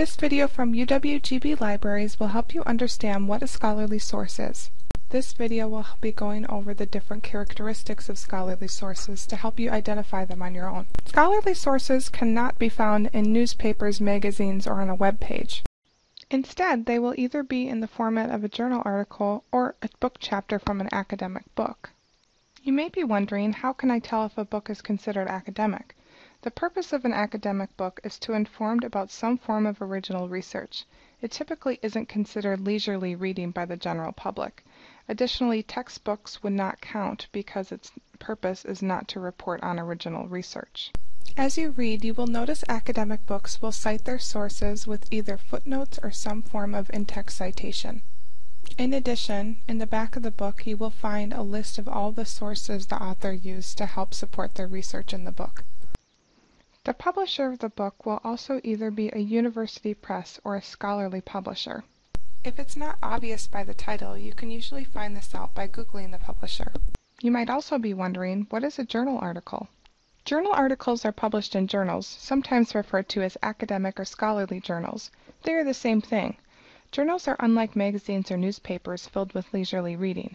This video from UWGB Libraries will help you understand what a scholarly source is. This video will be going over the different characteristics of scholarly sources to help you identify them on your own. Scholarly sources cannot be found in newspapers, magazines, or on a web page. Instead, they will either be in the format of a journal article or a book chapter from an academic book. You may be wondering, how can I tell if a book is considered academic? The purpose of an academic book is to inform about some form of original research. It typically isn't considered leisurely reading by the general public. Additionally, textbooks would not count because its purpose is not to report on original research. As you read, you will notice academic books will cite their sources with either footnotes or some form of in-text citation. In addition, in the back of the book you will find a list of all the sources the author used to help support their research in the book. The publisher of the book will also either be a university press or a scholarly publisher. If it's not obvious by the title, you can usually find this out by Googling the publisher. You might also be wondering, what is a journal article? Journal articles are published in journals, sometimes referred to as academic or scholarly journals. They are the same thing. Journals are unlike magazines or newspapers filled with leisurely reading.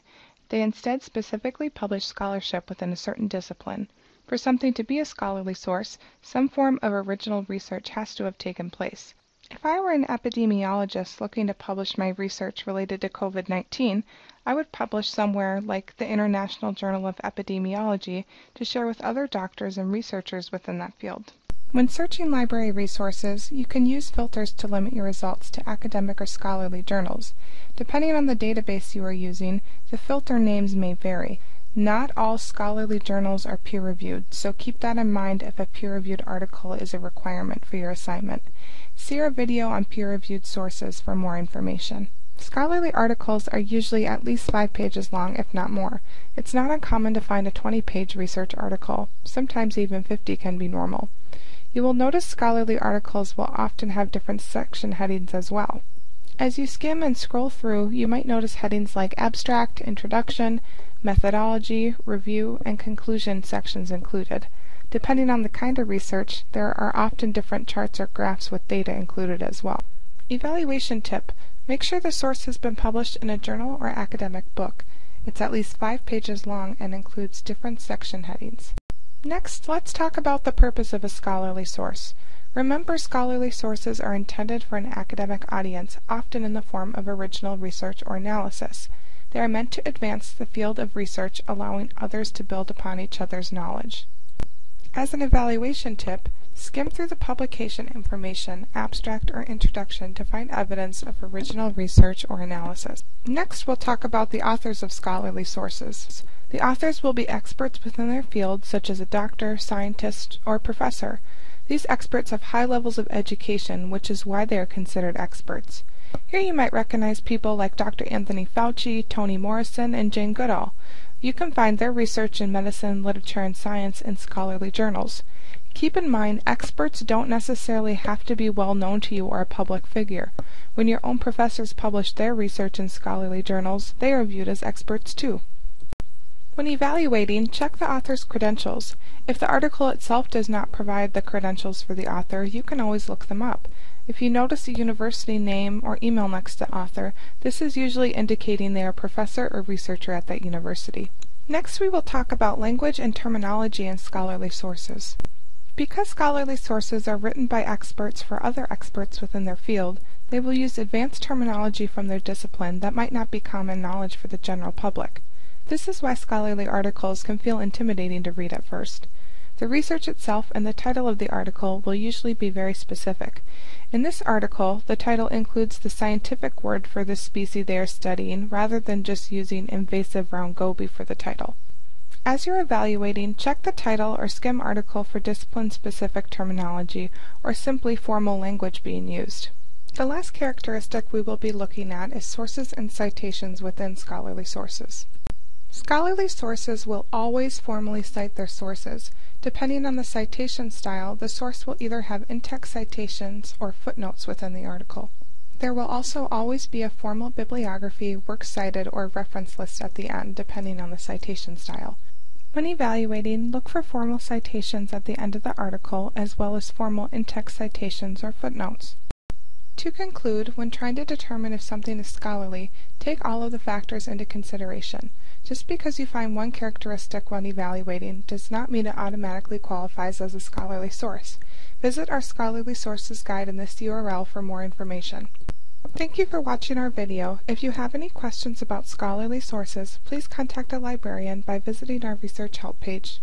They instead specifically publish scholarship within a certain discipline. For something to be a scholarly source, some form of original research has to have taken place. If I were an epidemiologist looking to publish my research related to COVID 19, I would publish somewhere like the International Journal of Epidemiology to share with other doctors and researchers within that field. When searching library resources, you can use filters to limit your results to academic or scholarly journals. Depending on the database you are using, the filter names may vary. Not all scholarly journals are peer-reviewed, so keep that in mind if a peer-reviewed article is a requirement for your assignment. See our video on peer-reviewed sources for more information. Scholarly articles are usually at least five pages long, if not more. It's not uncommon to find a 20-page research article. Sometimes even 50 can be normal. You will notice scholarly articles will often have different section headings as well. As you skim and scroll through, you might notice headings like Abstract, Introduction, methodology, review, and conclusion sections included. Depending on the kind of research, there are often different charts or graphs with data included as well. Evaluation tip. Make sure the source has been published in a journal or academic book. It's at least five pages long and includes different section headings. Next, let's talk about the purpose of a scholarly source. Remember, scholarly sources are intended for an academic audience, often in the form of original research or analysis. They are meant to advance the field of research, allowing others to build upon each other's knowledge. As an evaluation tip, skim through the publication information, abstract, or introduction to find evidence of original research or analysis. Next, we'll talk about the authors of scholarly sources. The authors will be experts within their field, such as a doctor, scientist, or professor. These experts have high levels of education, which is why they are considered experts. Here you might recognize people like Dr. Anthony Fauci, Toni Morrison, and Jane Goodall. You can find their research in medicine, literature, and science in scholarly journals. Keep in mind, experts don't necessarily have to be well known to you or a public figure. When your own professors publish their research in scholarly journals, they are viewed as experts too. When evaluating, check the author's credentials. If the article itself does not provide the credentials for the author, you can always look them up. If you notice a university name or email next to author, this is usually indicating they are professor or researcher at that university. Next we will talk about language and terminology in scholarly sources. Because scholarly sources are written by experts for other experts within their field, they will use advanced terminology from their discipline that might not be common knowledge for the general public. This is why scholarly articles can feel intimidating to read at first. The research itself and the title of the article will usually be very specific. In this article, the title includes the scientific word for the species they are studying rather than just using invasive round goby for the title. As you're evaluating, check the title or skim article for discipline-specific terminology or simply formal language being used. The last characteristic we will be looking at is sources and citations within scholarly sources. Scholarly sources will always formally cite their sources. Depending on the citation style, the source will either have in-text citations or footnotes within the article. There will also always be a formal bibliography, works cited, or reference list at the end, depending on the citation style. When evaluating, look for formal citations at the end of the article as well as formal in-text citations or footnotes. To conclude, when trying to determine if something is scholarly, take all of the factors into consideration. Just because you find one characteristic when evaluating does not mean it automatically qualifies as a scholarly source. Visit our Scholarly Sources Guide in this URL for more information. Thank you for watching our video. If you have any questions about scholarly sources, please contact a librarian by visiting our research help page.